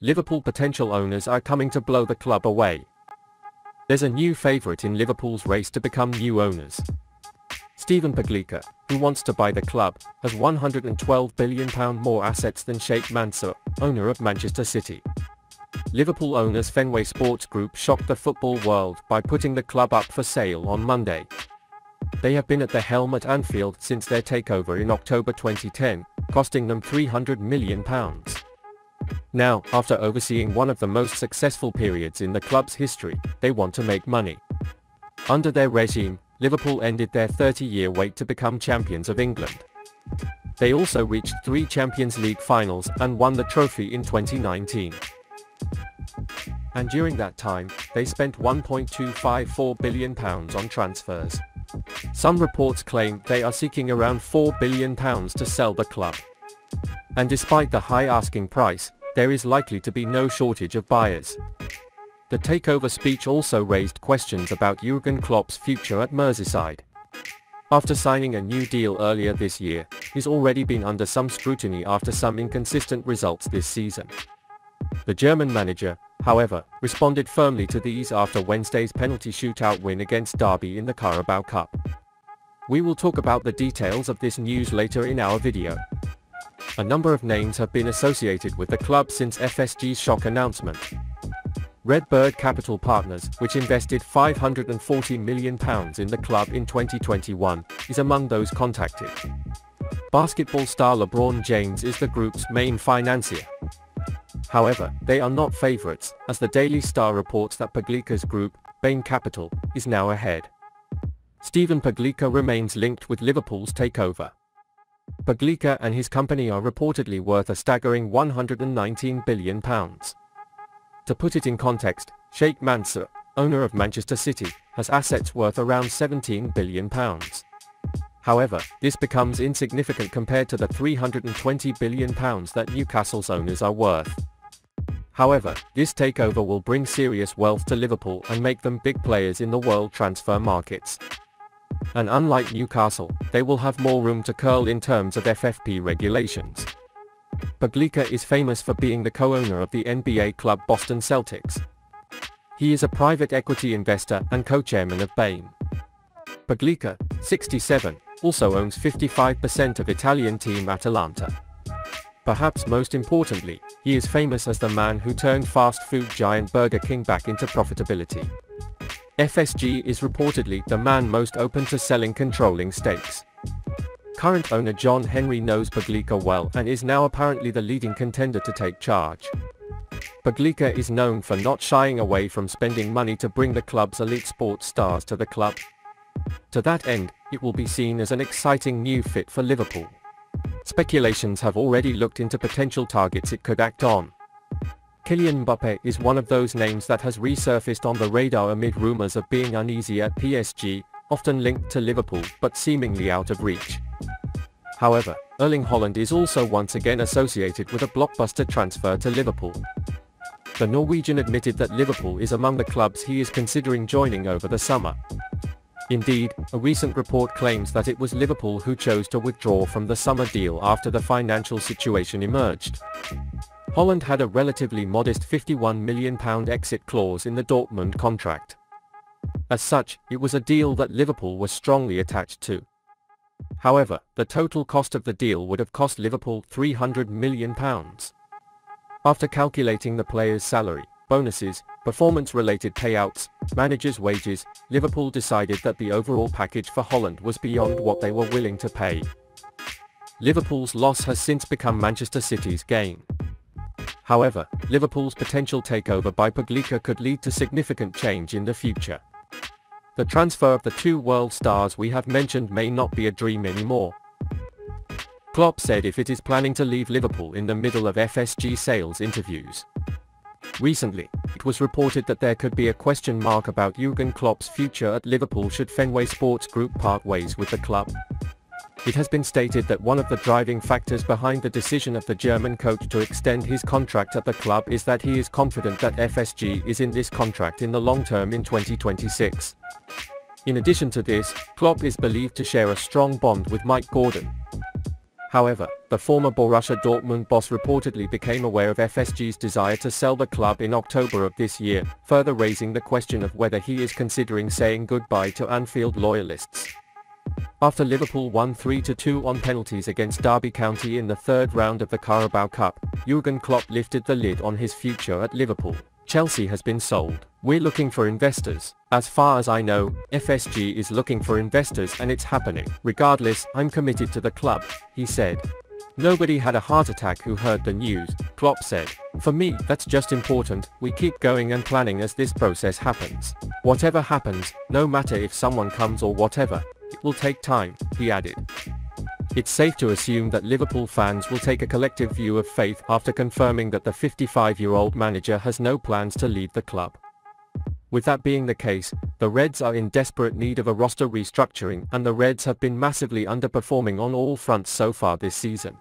Liverpool potential owners are coming to blow the club away. There's a new favourite in Liverpool's race to become new owners. Stephen Pagliuca, who wants to buy the club, has £112 billion more assets than Sheikh Mansour, owner of Manchester City. Liverpool owners Fenway Sports Group shocked the football world by putting the club up for sale on Monday. They have been at the helm at Anfield since their takeover in October 2010, costing them £300 million. Now, after overseeing one of the most successful periods in the club's history, they want to make money. Under their regime, Liverpool ended their 30-year wait to become champions of England. They also reached three Champions League finals and won the trophy in 2019. And during that time, they spent £1.254 billion on transfers. Some reports claim they are seeking around £4 billion to sell the club. And despite the high asking price, there is likely to be no shortage of buyers. The takeover speech also raised questions about Jurgen Klopp's future at Merseyside. After signing a new deal earlier this year, he's already been under some scrutiny after some inconsistent results this season. The German manager, however, responded firmly to these after Wednesday's penalty shootout win against Derby in the Carabao Cup. We will talk about the details of this news later in our video. A number of names have been associated with the club since FSG's shock announcement. Redbird Capital Partners, which invested £540 million in the club in 2021, is among those contacted. Basketball star LeBron James is the group's main financier. However, they are not favorites, as the Daily Star reports that Pagliuca's group, Bain Capital, is now ahead. Stephen Pagliuca remains linked with Liverpool's takeover. Pagliuca and his company are reportedly worth a staggering £119 billion. To put it in context, Sheikh Mansour, owner of Manchester City, has assets worth around £17 billion. However, this becomes insignificant compared to the £320 billion that Newcastle's owners are worth. However, this takeover will bring serious wealth to Liverpool and make them big players in the world transfer markets. And unlike Newcastle, they will have more room to curl in terms of FFP regulations. Pagliuca is famous for being the co-owner of the NBA club Boston Celtics. He is a private equity investor and co-chairman of Bain. Pagliuca, 67, also owns 55% of Italian team Atalanta. Perhaps most importantly, he is famous as the man who turned fast food giant Burger King back into profitability. FSG is reportedly the man most open to selling controlling stakes. Current owner John Henry knows Pagliuca well and is now apparently the leading contender to take charge. Pagliuca is known for not shying away from spending money to bring the club's elite sports stars to the club. To that end, it will be seen as an exciting new fit for Liverpool. Speculations have already looked into potential targets it could act on. Kylian Mbappe is one of those names that has resurfaced on the radar amid rumours of being uneasy at PSG, often linked to Liverpool but seemingly out of reach. However, Erling Haaland is also once again associated with a blockbuster transfer to Liverpool. The Norwegian admitted that Liverpool is among the clubs he is considering joining over the summer. Indeed, a recent report claims that it was Liverpool who chose to withdraw from the summer deal after the financial situation emerged. Haaland had a relatively modest £51 million exit clause in the Dortmund contract. As such, it was a deal that Liverpool was strongly attached to. However, the total cost of the deal would have cost Liverpool £300 million. After calculating the player's salary, bonuses, performance-related payouts, managers' wages, Liverpool decided that the overall package for Haaland was beyond what they were willing to pay. Liverpool's loss has since become Manchester City's gain. However, Liverpool's potential takeover by Pagliuca could lead to significant change in the future. The transfer of the two world stars we have mentioned may not be a dream anymore. Klopp said if it is planning to leave Liverpool in the middle of FSG sales interviews. Recently, it was reported that there could be a question mark about Jurgen Klopp's future at Liverpool should Fenway Sports Group part ways with the club. It has been stated that one of the driving factors behind the decision of the German coach to extend his contract at the club is that he is confident that FSG is in this contract in the long term in 2026. In addition to this, Klopp is believed to share a strong bond with Mike Gordon. However, the former Borussia Dortmund boss reportedly became aware of FSG's desire to sell the club in October of this year, further raising the question of whether he is considering saying goodbye to Anfield loyalists. After Liverpool won 3-2 on penalties against Derby County in the third round of the Carabao Cup, Jurgen Klopp lifted the lid on his future at Liverpool. Chelsea has been sold. We're looking for investors. As far as I know, FSG is looking for investors and it's happening. Regardless, I'm committed to the club, he said. Nobody had a heart attack who heard the news, Klopp said. For me, that's just important, we keep going and planning as this process happens. Whatever happens, no matter if someone comes or whatever, it will take time, he added. It's safe to assume that Liverpool fans will take a collective view of faith after confirming that the 55-year-old manager has no plans to leave the club. With that being the case, the Reds are in desperate need of a roster restructuring and the Reds have been massively underperforming on all fronts so far this season.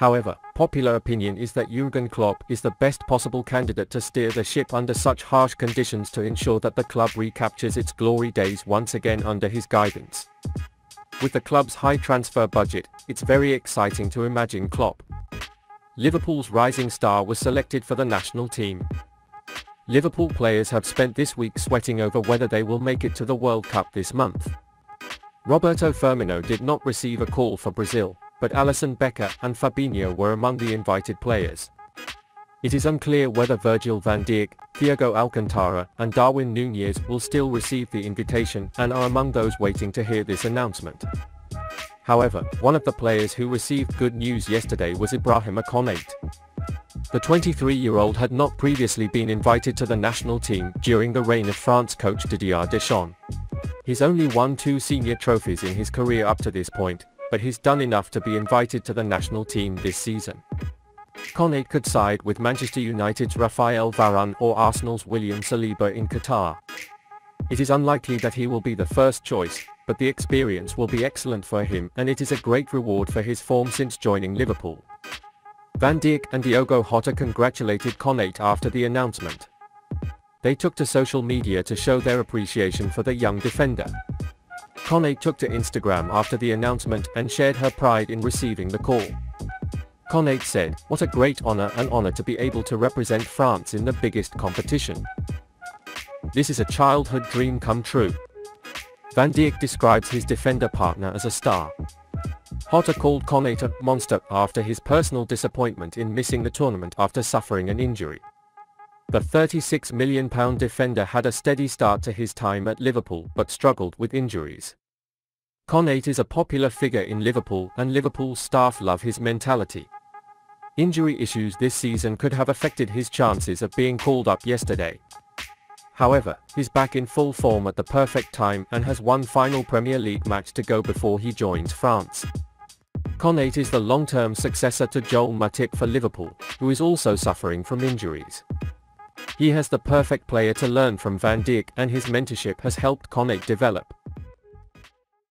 However, popular opinion is that Jurgen Klopp is the best possible candidate to steer the ship under such harsh conditions to ensure that the club recaptures its glory days once again under his guidance. With the club's high transfer budget, it's very exciting to imagine Klopp. Liverpool's rising star was selected for the national team. Liverpool players have spent this week sweating over whether they will make it to the World Cup this month. Roberto Firmino did not receive a call for Brazil, but Alisson Becker and Fabinho were among the invited players. It is unclear whether Virgil van Dijk, Thiago Alcantara and Darwin Nunez will still receive the invitation and are among those waiting to hear this announcement. However, one of the players who received good news yesterday was Ibrahima Konate. The 23-year-old had not previously been invited to the national team during the reign of France coach Didier Deschamps. He's only won two senior trophies in his career up to this point, but he's done enough to be invited to the national team this season. Konate could side with Manchester United's Raphael Varane or Arsenal's William Saliba in Qatar. It is unlikely that he will be the first choice, but the experience will be excellent for him and it is a great reward for his form since joining Liverpool. Van Dijk and Diogo Jota congratulated Konate after the announcement. They took to social media to show their appreciation for the young defender. Konate took to Instagram after the announcement and shared her pride in receiving the call. Konate said, what a great honor and honor to be able to represent France in the biggest competition. This is a childhood dream come true. Van Dijk describes his defender partner as a star. Jota called Konate a monster after his personal disappointment in missing the tournament after suffering an injury. The £36 million defender had a steady start to his time at Liverpool but struggled with injuries. Konate is a popular figure in Liverpool and Liverpool staff love his mentality. Injury issues this season could have affected his chances of being called up yesterday. However, he's back in full form at the perfect time and has one final Premier League match to go before he joins France. Konate is the long-term successor to Joel Matip for Liverpool, who is also suffering from injuries. He has the perfect player to learn from Van Dijk and his mentorship has helped Konate develop.